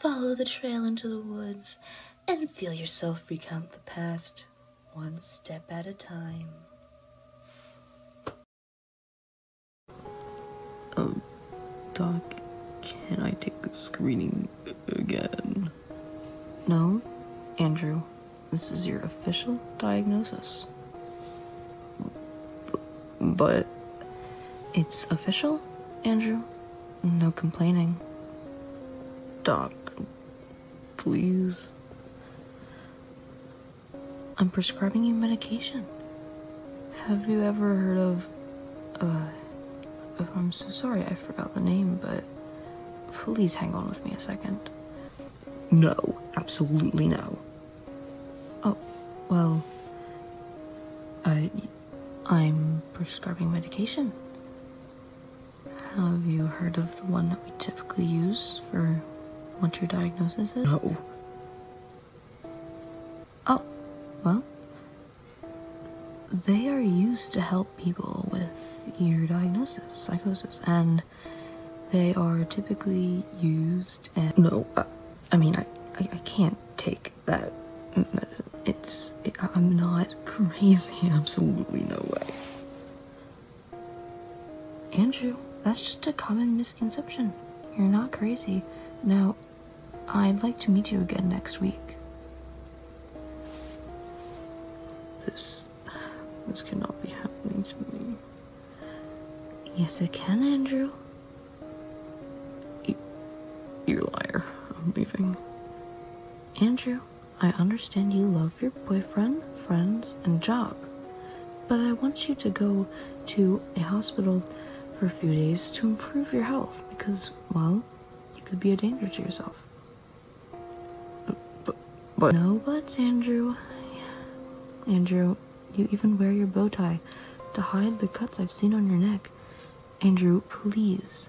Follow the trail into the woods and feel yourself recount the past one step at a time. Um, Doc, can I take the screening again? No, Andrew, this is your official diagnosis. But It's official, Andrew. No complaining. Doc, please. I'm prescribing you medication. Have you ever heard of. Uh. oh, I'm so sorry, I forgot the name, but. Please hang on with me a second. No, absolutely no. Oh, well. I. I'm prescribing medication. Have you heard of the one that we typically use for what your diagnosis is? No. Oh, well, they are used to help people with your diagnosis, psychosis, and they are typically used and no, uh, I mean I, I, I can't take that medicine. It's it, I'm not crazy. Absolutely no way. Andrew, that's just a common misconception. You're not crazy. Now, I'd like to meet you again next week. This. this cannot be happening to me. Yes, it can, Andrew. Andrew, I understand you love your boyfriend, friends, and job. But I want you to go to a hospital for a few days to improve your health because, well, you could be a danger to yourself. But, but no buts, Andrew. Andrew, you even wear your bow tie to hide the cuts I've seen on your neck. Andrew, please.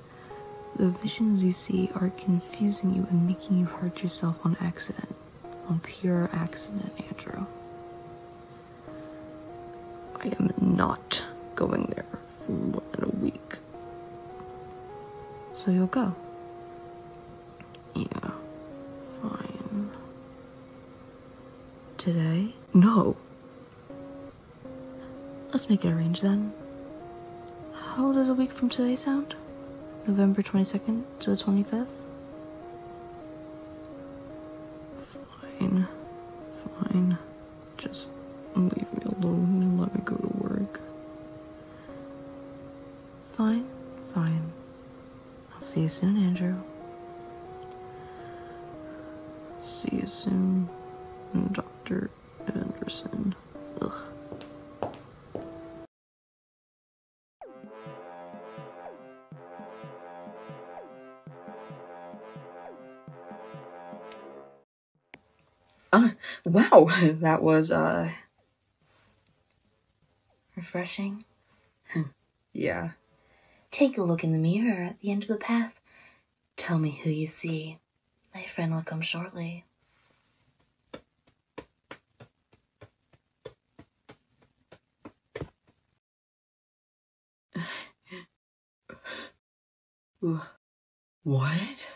The visions you see are confusing you and making you hurt yourself on accident. On pure accident, Andrew. I am not going there for more than a week. So you'll go? Yeah, fine. Today? No. Let's make it arrange then. How does a week from today sound? November 22nd to the 25th? Fine. Fine. Just leave me alone and let me go to work. Fine. Fine. I'll see you soon, Andrew. See you soon, wow, that was, uh, Refreshing. yeah. Take a look in the mirror at the end of the path. Tell me who you see. My friend will come shortly. What?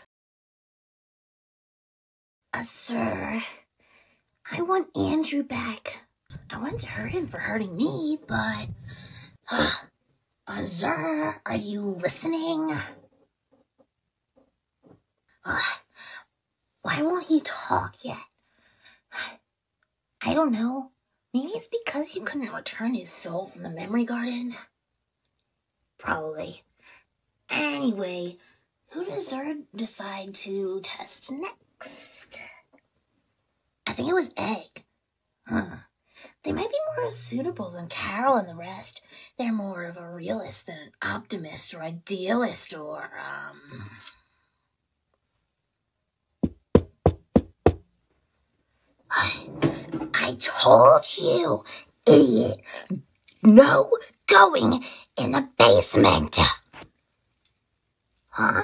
Uh, sir, I want Andrew back. I wanted to hurt him for hurting me, but. Uh, sir, are you listening? Uh, why won't he talk yet? I don't know. Maybe it's because you couldn't return his soul from the memory garden? Probably. Anyway, who does Zerd decide to test next? Think it was Egg. Huh. They might be more suitable than Carol and the rest. They're more of a realist than an optimist or idealist or, um. I told you, idiot. No going in the basement. Huh?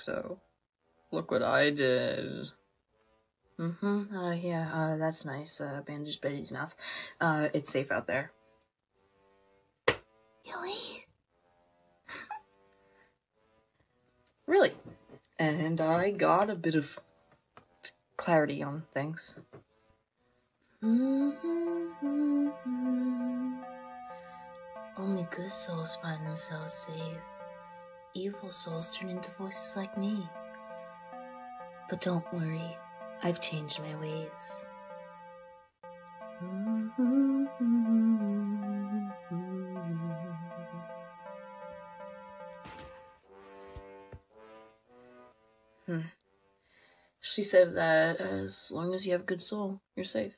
So. Look what I did. Mm-hmm. Uh, yeah, uh, that's nice. Uh, bandaged Betty's mouth. Uh, it's safe out there. Really? Really. And I got a bit of clarity on things. Only good souls find themselves safe. Evil souls turn into voices like me. But don't worry, I've changed my ways. Hmm. She said that as long as you have a good soul, you're safe.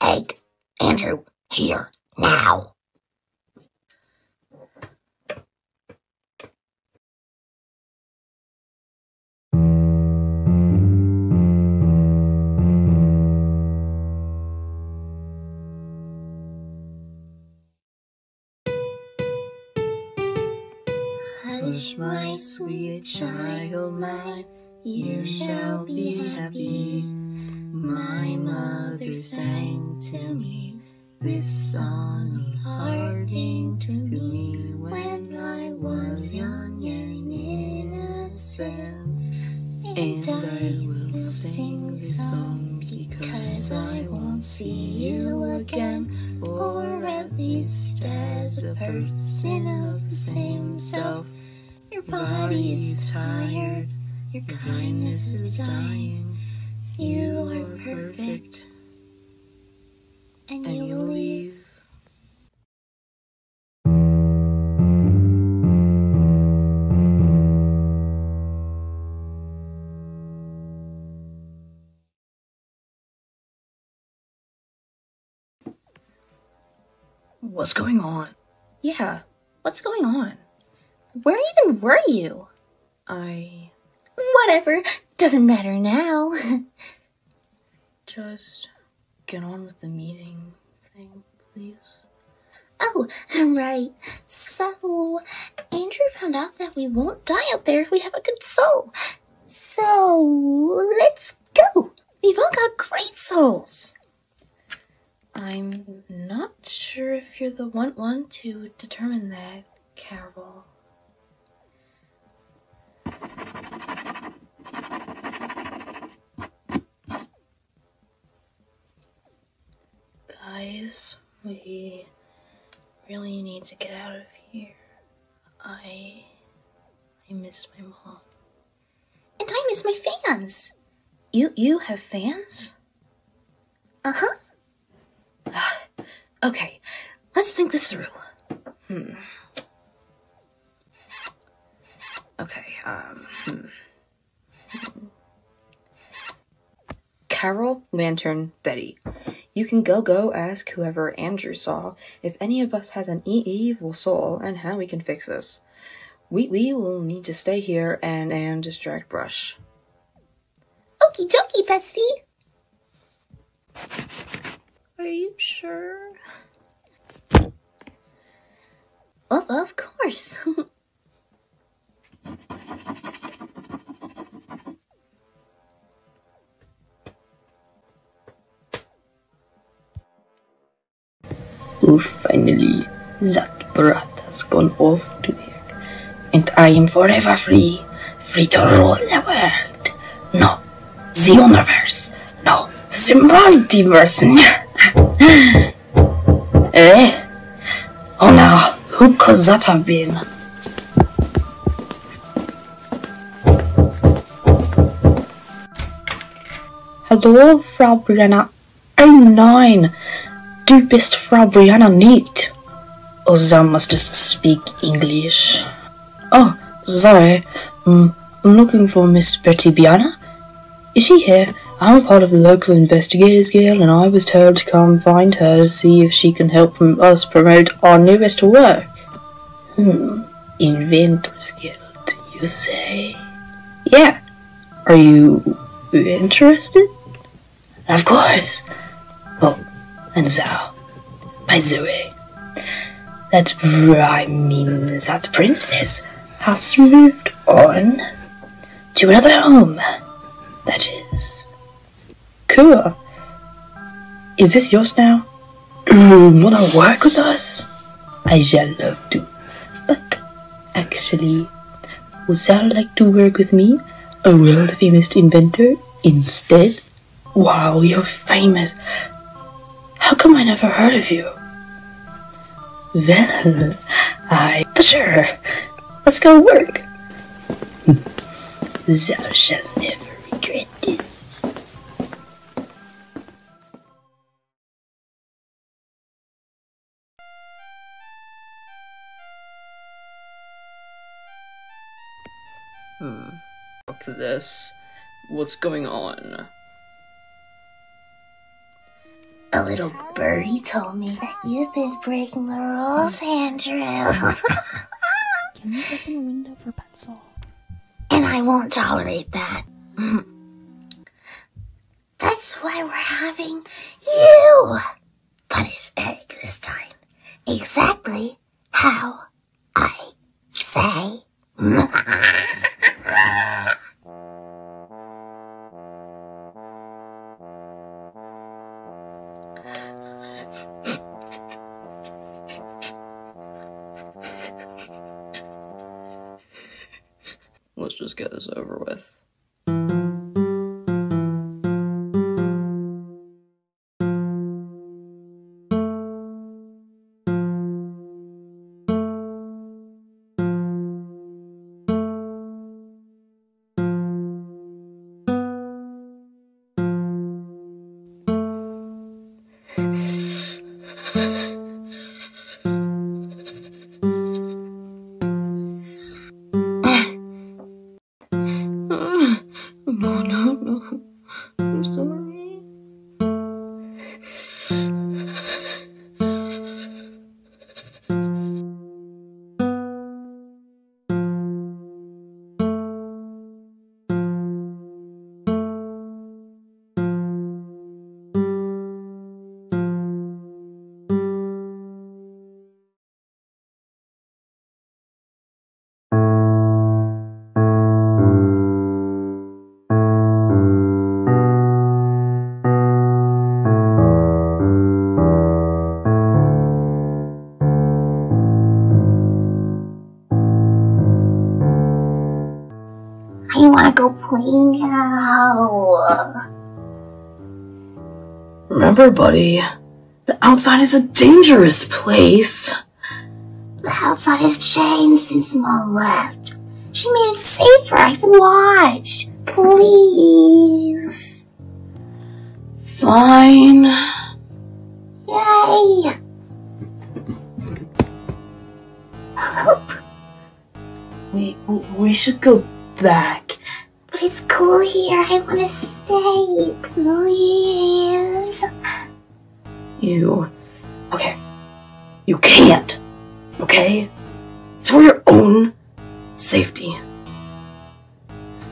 Egg! Andrew, here, now! Sweet child, mine, you shall be happy. My mother sang to me this song, harking to me when I was young and innocent. And I will sing this song because I won't see you again, or at least as a person of the same self. Your body is tired, your kindness is dying. You are perfect, and you leave. What's going on? Yeah, what's going on? Where even were you? I Whatever, doesn't matter now. just get on with the meeting thing, please. Oh, right. So, Andrew found out that we won't die out there if we have a good soul. So, let's go. We've all got great souls. I'm not sure if you're the one one to determine that, Carol. Guys, we really need to get out of here. I I miss my mom. And I miss my fans. You you have fans? Uh huh. Okay, let's think this through. Hmm. Okay, um, hmm. Carol, Lantern, Betty. You can go go ask whoever Andrew saw if any of us has an evil soul and how we can fix this. We we will need to stay here and and distract Brush. Okie dokie, bestie. Are you sure? Of, of course. Finally, that brat has gone off to work, and I am forever free, free to rule the world. No, the universe. No, the multiverse. eh? Oh no, who could that have been? Hallo, Frau Brianna. I'm nine. Du bist Frau Brianna nicht. Oh, thou must just speak English. Oh, sorry. Um, I'm looking for Miss Betty Biana. Is she here? I'm part of the local investigators guild, and I was told to come find her to see if she can help us promote our newest work. Hmm, inventors guild, you say? Yeah. Are you interested? Of course. Oh, and thou, by way, that I mean that princess, has moved on to another home. That is. Cool. Is this yours now? Mm, wanna work with us? I shall love to. But actually, would Sal like to work with me, a world famous inventor, instead? Wow, you're famous. How come I never heard of you? Well, I. But sure, let's go work. Thou shall never regret this. Hmm. Fuck this. What's going on? A little birdie told me that you've been breaking the rules, Andrew. Can you open a window for pencil? and I won't tolerate that. That's why we're having you punish Egg this time. Exactly how I say. Let's just get this over with. Remember, buddy, the outside is a dangerous place. The outside has changed since Mom left. She made it safer. I've watched. Please. Fine. Yay. We we should go back. But it's cool here. I want to stay. Please. You. Okay. You can't. Okay? It's for your own safety.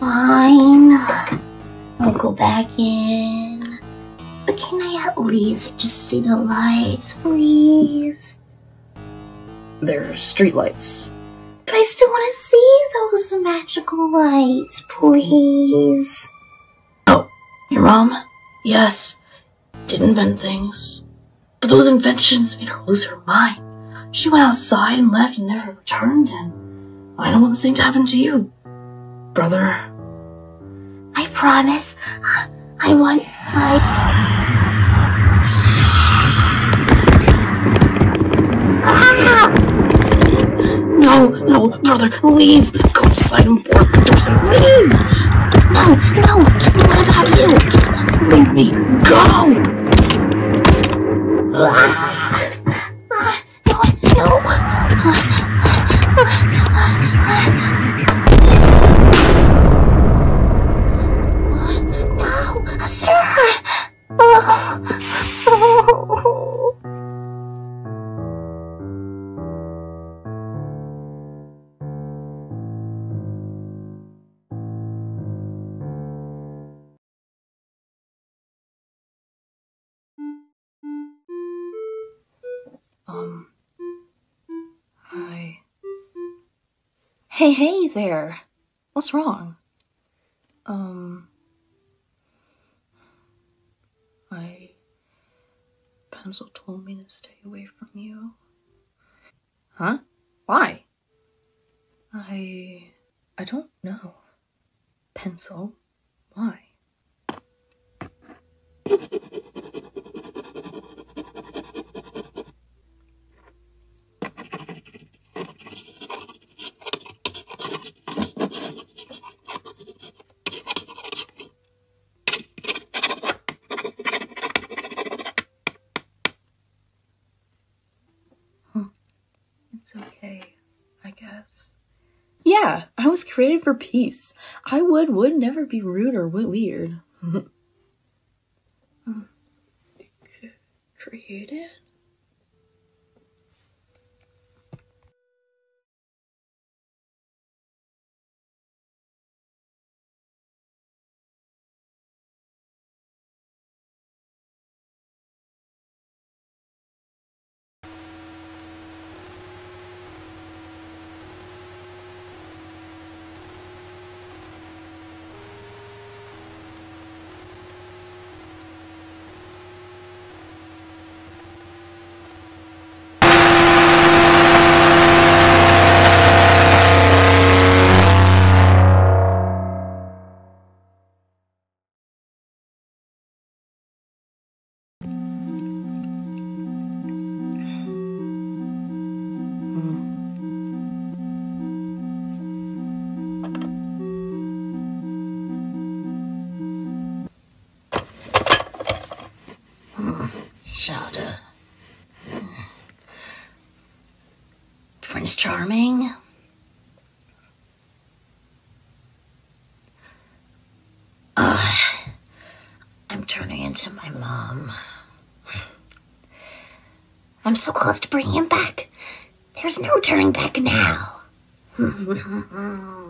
Fine. I'll go back in. But can I at least just see the lights, please? They're streetlights. But I still want to see those magical lights, please. Oh, your mom, yes, did invent things. But those inventions made her lose her mind. She went outside and left and never returned, and I don't want the same to happen to you, brother. I promise. I want my. No, no, brother, leave. Go inside and board the doors and leave. No, no. What about you? Leave me. Go. No. No, sir. Oh. oh, oh, oh. Hey, hey there. What's wrong? Um. My pencil told me to stay away from you. Huh? Why? I. I don't know. Pencil? Why? It's okay, I guess. Yeah, I was created for peace. I would would never be rude or weird. created? Close to bringing him back. There's no turning back now.